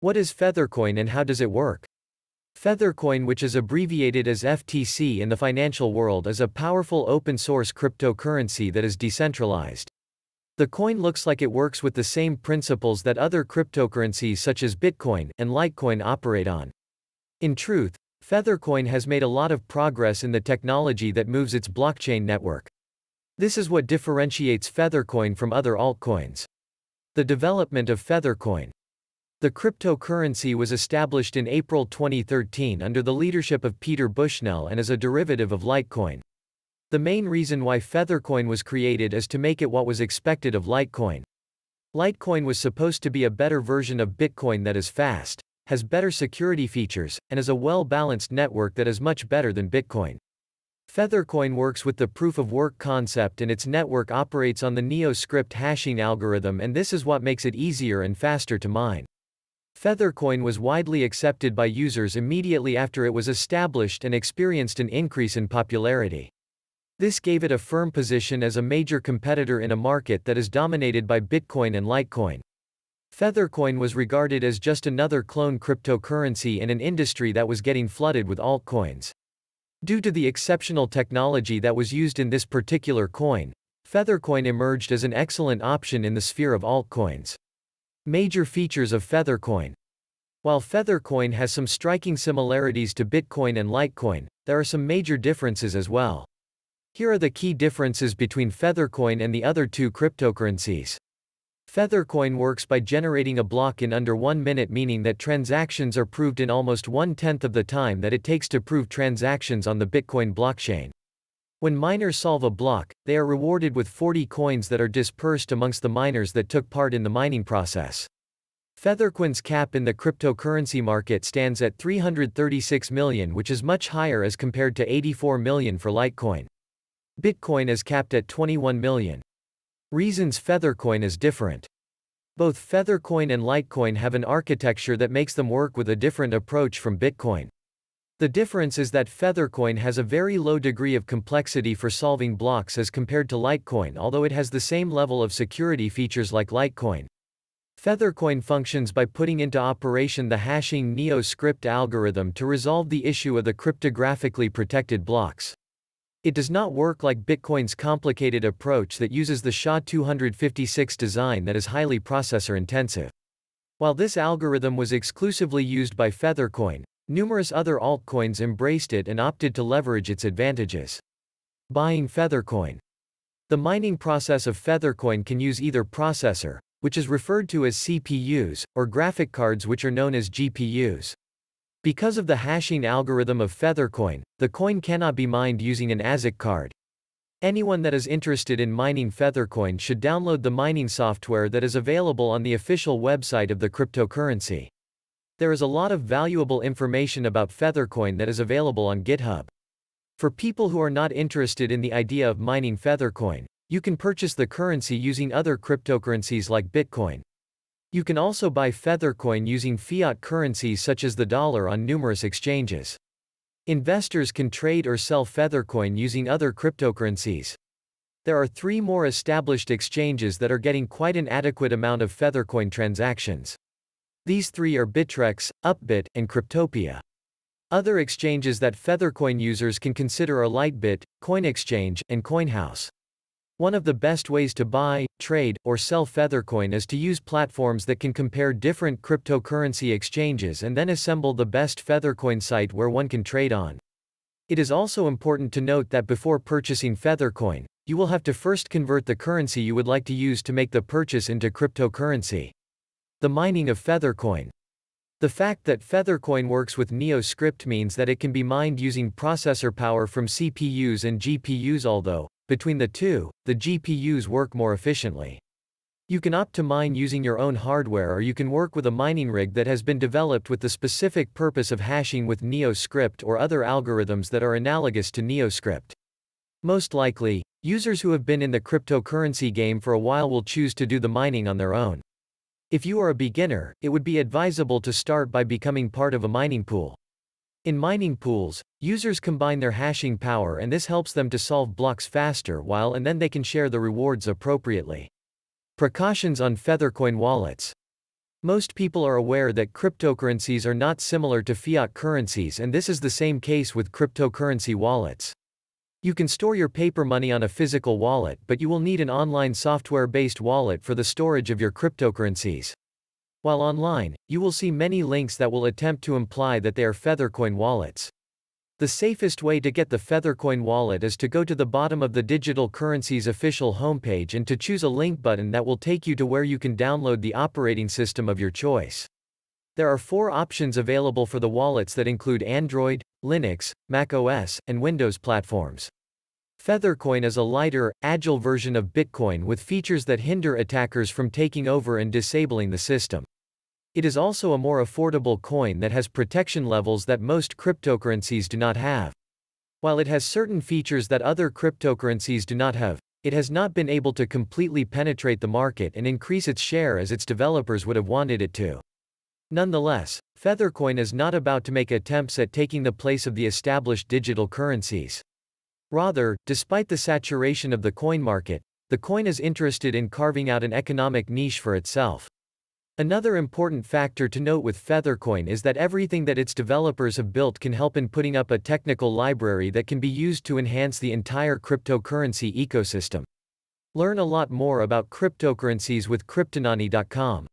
What is Feathercoin and how does it work? Feathercoin which is abbreviated as FTC in the financial world is a powerful open-source cryptocurrency that is decentralized. The coin looks like it works with the same principles that other cryptocurrencies such as Bitcoin and Litecoin operate on. In truth, Feathercoin has made a lot of progress in the technology that moves its blockchain network. This is what differentiates Feathercoin from other altcoins. The development of Feathercoin. The cryptocurrency was established in April 2013 under the leadership of Peter Bushnell and is a derivative of Litecoin. The main reason why Feathercoin was created is to make it what was expected of Litecoin. Litecoin was supposed to be a better version of Bitcoin that is fast, has better security features, and is a well-balanced network that is much better than Bitcoin. Feathercoin works with the proof-of-work concept and its network operates on the NeoScrypt hashing algorithm and this is what makes it easier and faster to mine. Feathercoin was widely accepted by users immediately after it was established and experienced an increase in popularity. This gave it a firm position as a major competitor in a market that is dominated by Bitcoin and Litecoin. Feathercoin was regarded as just another clone cryptocurrency in an industry that was getting flooded with altcoins. Due to the exceptional technology that was used in this particular coin, Feathercoin emerged as an excellent option in the sphere of altcoins. Major features of Feathercoin. While Feathercoin has some striking similarities to Bitcoin and Litecoin, there are some major differences as well. Here are the key differences between Feathercoin and the other two cryptocurrencies. Feathercoin works by generating a block in under one minute meaning that transactions are proved in almost one-tenth of the time that it takes to prove transactions on the Bitcoin blockchain. When miners solve a block, they are rewarded with 40 coins that are dispersed amongst the miners that took part in the mining process. Feathercoin's cap in the cryptocurrency market stands at 336 million which is much higher as compared to 84 million for Litecoin. Bitcoin is capped at 21 million. Reasons Feathercoin is different. Both Feathercoin and Litecoin have an architecture that makes them work with a different approach from Bitcoin. The difference is that Feathercoin has a very low degree of complexity for solving blocks as compared to Litecoin although it has the same level of security features like Litecoin. Feathercoin functions by putting into operation the hashing NeoScrypt algorithm to resolve the issue of the cryptographically protected blocks. It does not work like Bitcoin's complicated approach that uses the SHA-256 design that is highly processor intensive. While this algorithm was exclusively used by Feathercoin, Numerous other altcoins embraced it and opted to leverage its advantages. Buying Feathercoin. The mining process of Feathercoin can use either processor, which is referred to as CPUs, or graphic cards which are known as GPUs. Because of the hashing algorithm of Feathercoin, the coin cannot be mined using an ASIC card. Anyone that is interested in mining Feathercoin should download the mining software that is available on the official website of the cryptocurrency. There is a lot of valuable information about Feathercoin that is available on GitHub. For people who are not interested in the idea of mining Feathercoin, you can purchase the currency using other cryptocurrencies like Bitcoin. You can also buy Feathercoin using fiat currencies such as the dollar on numerous exchanges. Investors can trade or sell Feathercoin using other cryptocurrencies. There are three more established exchanges that are getting quite an adequate amount of Feathercoin transactions. These three are Bittrex, Upbit, and Cryptopia. Other exchanges that Feathercoin users can consider are LiteBit, CoinExchange, and CoinHouse. One of the best ways to buy, trade, or sell Feathercoin is to use platforms that can compare different cryptocurrency exchanges and then assemble the best Feathercoin site where one can trade on. It is also important to note that before purchasing Feathercoin, you will have to first convert the currency you would like to use to make the purchase into cryptocurrency. The mining of Feathercoin. The fact that Feathercoin works with NeoScrypt means that it can be mined using processor power from CPUs and GPUs although, between the two, the GPUs work more efficiently. You can opt to mine using your own hardware or you can work with a mining rig that has been developed with the specific purpose of hashing with NeoScrypt or other algorithms that are analogous to NeoScrypt. Most likely, users who have been in the cryptocurrency game for a while will choose to do the mining on their own. If you are a beginner, it would be advisable to start by becoming part of a mining pool. In mining pools, users combine their hashing power and this helps them to solve blocks faster while and then they can share the rewards appropriately. Precautions on Feathercoin wallets. Most people are aware that cryptocurrencies are not similar to fiat currencies and this is the same case with cryptocurrency wallets. You can store your paper money on a physical wallet but you will need an online software-based wallet for the storage of your cryptocurrencies. While online, you will see many links that will attempt to imply that they are Feathercoin wallets. The safest way to get the Feathercoin wallet is to go to the bottom of the digital currency's official homepage and to choose a link button that will take you to where you can download the operating system of your choice. There are four options available for the wallets that include Android, Linux, Mac OS, and Windows platforms. Feathercoin is a lighter, agile version of Bitcoin with features that hinder attackers from taking over and disabling the system. It is also a more affordable coin that has protection levels that most cryptocurrencies do not have. While it has certain features that other cryptocurrencies do not have, it has not been able to completely penetrate the market and increase its share as its developers would have wanted it to. Nonetheless, Feathercoin is not about to make attempts at taking the place of the established digital currencies. Rather, despite the saturation of the coin market, the coin is interested in carving out an economic niche for itself. Another important factor to note with Feathercoin is that everything that its developers have built can help in putting up a technical library that can be used to enhance the entire cryptocurrency ecosystem. Learn a lot more about cryptocurrencies with Cryptonani.com.